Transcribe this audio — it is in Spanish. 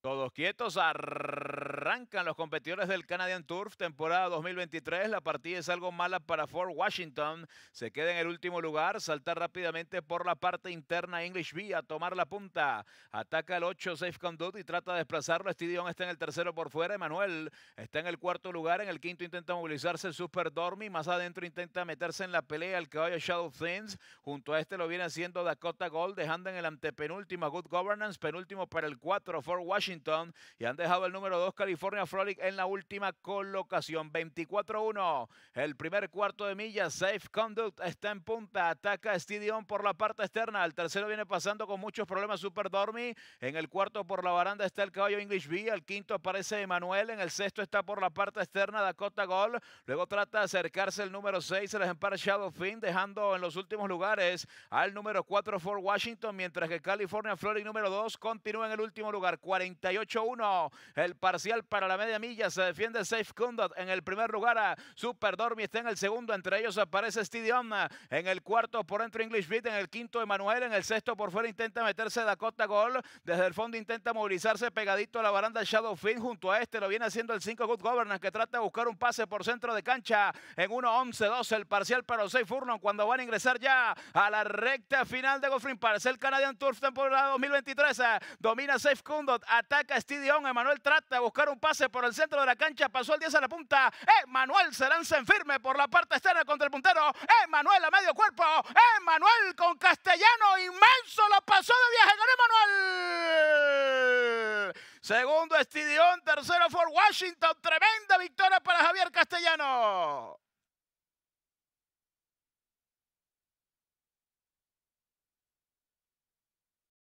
Todos quietos, arrancan los competidores del Canadian Turf, temporada 2023. La partida es algo mala para Fort Washington. Se queda en el último lugar, salta rápidamente por la parte interna English V a tomar la punta. Ataca el 8 Safe Conduct y trata de desplazarlo. Stidion está en el tercero por fuera. Emanuel está en el cuarto lugar. En el quinto intenta movilizarse Super Dormy. Más adentro intenta meterse en la pelea el caballo Shadow Things. Junto a este lo viene haciendo Dakota Gold, dejando en el antepenúltimo Good Governance. Penúltimo para el 4 Fort Washington y han dejado el número 2 California Frolic en la última colocación. 24-1. El primer cuarto de milla. Safe Conduct está en punta. Ataca Stidion por la parte externa. El tercero viene pasando con muchos problemas Super Dormy. En el cuarto por la baranda está el caballo English V. El quinto aparece Emanuel. En el sexto está por la parte externa Dakota Gold. Luego trata de acercarse el número 6, el ejemplar Shadow Finn, dejando en los últimos lugares al número 4 Fort Washington, mientras que California Frolic número 2 continúa en el último lugar. 40 38-1. El parcial para la media milla. Se defiende Safe Conduct en el primer lugar. Super Dormi está en el segundo. Entre ellos aparece Stidion. En el cuarto por dentro English Beat. En el quinto Emanuel. En el sexto por fuera intenta meterse Dakota Gol. Desde el fondo intenta movilizarse pegadito a la baranda Shadow Finn. Junto a este lo viene haciendo el 5 Good Governance que trata de buscar un pase por centro de cancha. En 1-11-2 el parcial para 6 Furlong cuando van a ingresar ya a la recta final de Goffrin Park. El Canadian Turf temporada 2023. Domina Safe Conduct ataca Stidion. Emanuel trata de buscar pase por el centro de la cancha. Pasó el 10 a la punta. Emanuel se lanza en firme por la parte externa contra el puntero. Emanuel a medio cuerpo. Emanuel con castellano inmenso. Lo pasó de viaje. Ganó Emanuel. Segundo Stidion. Tercero for Washington. Tremenda victoria para Javier Castellano.